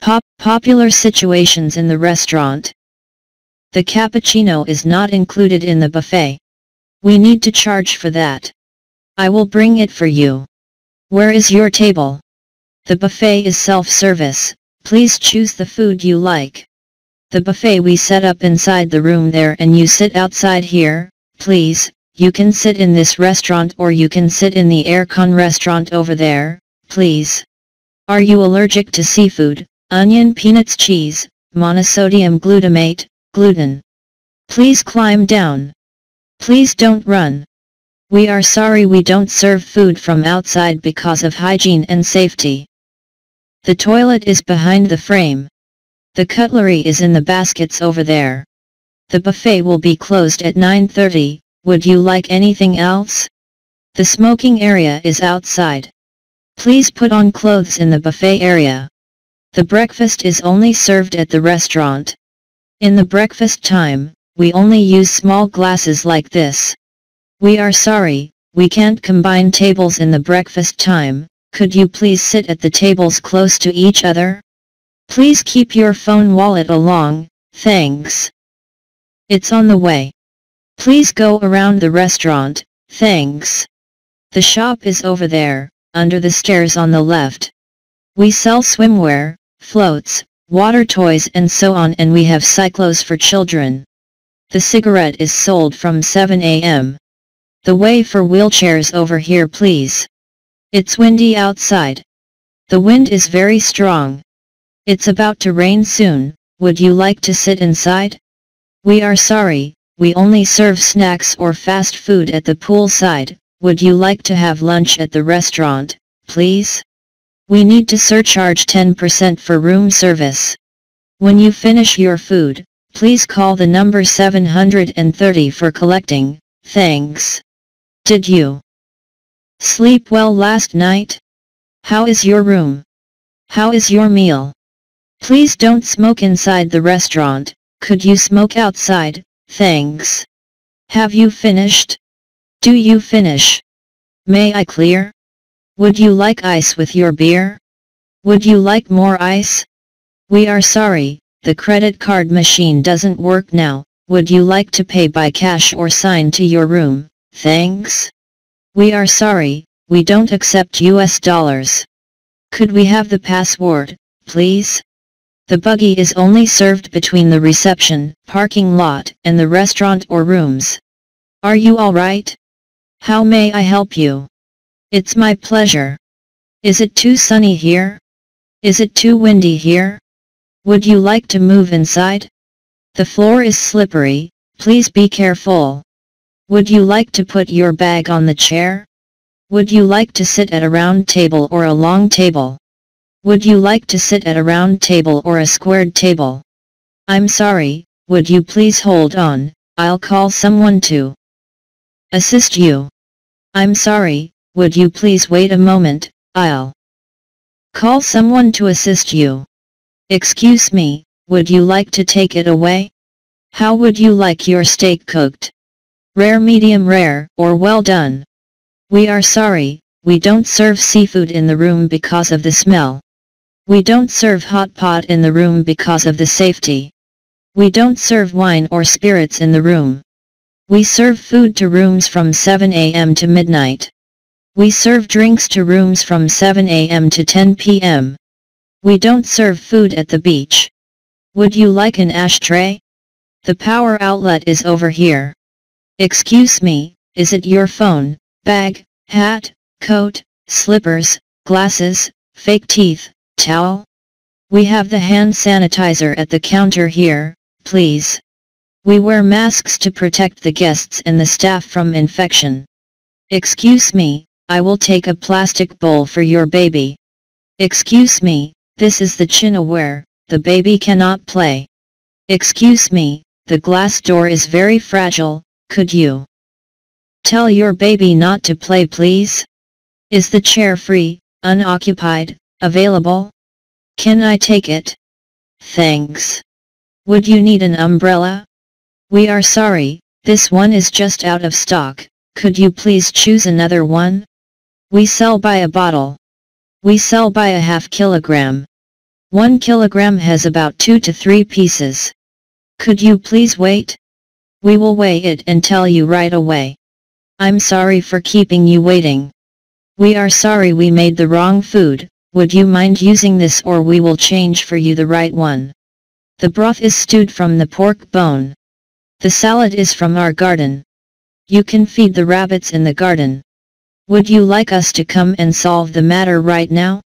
Pop popular situations in the restaurant. The cappuccino is not included in the buffet. We need to charge for that. I will bring it for you. Where is your table? The buffet is self-service, please choose the food you like. The buffet we set up inside the room there and you sit outside here, please, you can sit in this restaurant or you can sit in the aircon restaurant over there, please. Are you allergic to seafood, onion peanuts cheese, monosodium glutamate, gluten? Please climb down. Please don't run. We are sorry we don't serve food from outside because of hygiene and safety. The toilet is behind the frame. The cutlery is in the baskets over there. The buffet will be closed at 9.30, would you like anything else? The smoking area is outside. Please put on clothes in the buffet area. The breakfast is only served at the restaurant. In the breakfast time, we only use small glasses like this. We are sorry, we can't combine tables in the breakfast time, could you please sit at the tables close to each other? Please keep your phone wallet along, thanks. It's on the way. Please go around the restaurant, thanks. The shop is over there, under the stairs on the left. We sell swimwear, floats, water toys and so on and we have cyclos for children. The cigarette is sold from 7 a.m. The way for wheelchairs over here please. It's windy outside. The wind is very strong. It's about to rain soon, would you like to sit inside? We are sorry, we only serve snacks or fast food at the poolside, would you like to have lunch at the restaurant, please? We need to surcharge 10% for room service. When you finish your food, please call the number 730 for collecting, thanks. Did you? Sleep well last night? How is your room? How is your meal? Please don't smoke inside the restaurant, could you smoke outside, thanks. Have you finished? Do you finish? May I clear? Would you like ice with your beer? Would you like more ice? We are sorry, the credit card machine doesn't work now, would you like to pay by cash or sign to your room, thanks? We are sorry, we don't accept US dollars. Could we have the password, please? The buggy is only served between the reception, parking lot, and the restaurant or rooms. Are you alright? How may I help you? It's my pleasure. Is it too sunny here? Is it too windy here? Would you like to move inside? The floor is slippery, please be careful. Would you like to put your bag on the chair? Would you like to sit at a round table or a long table? Would you like to sit at a round table or a squared table? I'm sorry, would you please hold on, I'll call someone to assist you. I'm sorry, would you please wait a moment, I'll call someone to assist you. Excuse me, would you like to take it away? How would you like your steak cooked? Rare medium rare, or well done. We are sorry, we don't serve seafood in the room because of the smell. We don't serve hot pot in the room because of the safety. We don't serve wine or spirits in the room. We serve food to rooms from 7 a.m. to midnight. We serve drinks to rooms from 7 a.m. to 10 p.m. We don't serve food at the beach. Would you like an ashtray? The power outlet is over here. Excuse me, is it your phone, bag, hat, coat, slippers, glasses, fake teeth, towel? We have the hand sanitizer at the counter here, please. We wear masks to protect the guests and the staff from infection. Excuse me, I will take a plastic bowl for your baby. Excuse me, this is the chinaware, the baby cannot play. Excuse me, the glass door is very fragile, could you tell your baby not to play please? Is the chair free, unoccupied, available? Can I take it? Thanks. Would you need an umbrella? We are sorry, this one is just out of stock, could you please choose another one? We sell by a bottle. We sell by a half kilogram. 1 kilogram has about 2 to 3 pieces. Could you please wait? We will weigh it and tell you right away. I'm sorry for keeping you waiting. We are sorry we made the wrong food, would you mind using this or we will change for you the right one. The broth is stewed from the pork bone. The salad is from our garden. You can feed the rabbits in the garden. Would you like us to come and solve the matter right now?